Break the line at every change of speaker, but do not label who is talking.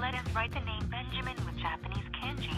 Let us write the name Benjamin with Japanese kanji.